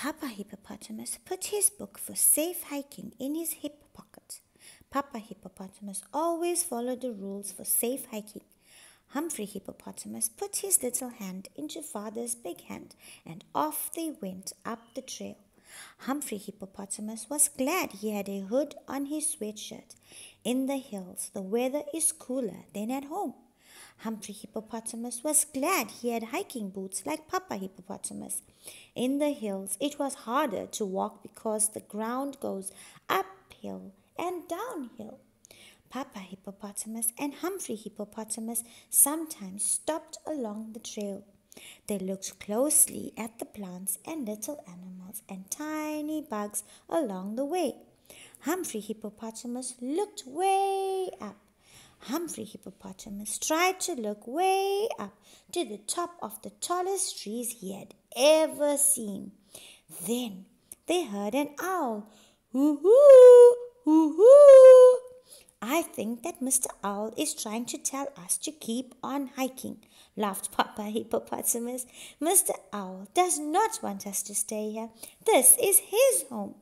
Papa Hippopotamus put his book for safe hiking in his hip pocket. Papa Hippopotamus always followed the rules for safe hiking. Humphrey Hippopotamus put his little hand into father's big hand, and off they went up the trail. Humphrey Hippopotamus was glad he had a hood on his sweatshirt. In the hills, the weather is cooler than at home. Humphrey Hippopotamus was glad he had hiking boots like Papa Hippopotamus. In the hills, it was harder to walk because the ground goes uphill and downhill. Papa Hippopotamus and Humphrey Hippopotamus sometimes stopped along the trail. They looked closely at the plants and little animals and tiny bugs along the way. Humphrey Hippopotamus looked way. Humphrey Hippopotamus tried to look way up to the top of the tallest trees he had ever seen. Then they heard an owl. Hoo-hoo! Hoo-hoo! I think that Mr. Owl is trying to tell us to keep on hiking, laughed Papa Hippopotamus. Mr. Owl does not want us to stay here. This is his home.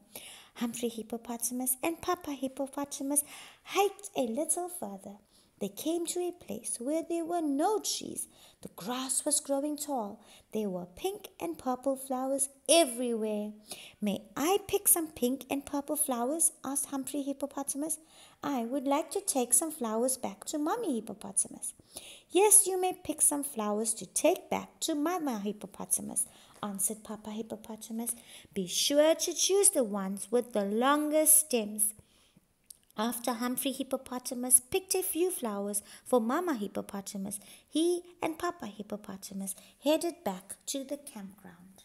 Humphrey Hippopotamus and Papa Hippopotamus hiked a little further. They came to a place where there were no trees. The grass was growing tall. There were pink and purple flowers everywhere. May I pick some pink and purple flowers? asked Humphrey Hippopotamus. I would like to take some flowers back to Mommy Hippopotamus. Yes, you may pick some flowers to take back to Mama Hippopotamus, answered Papa Hippopotamus. Be sure to choose the ones with the longest stems. After Humphrey Hippopotamus picked a few flowers for Mama Hippopotamus, he and Papa Hippopotamus headed back to the campground.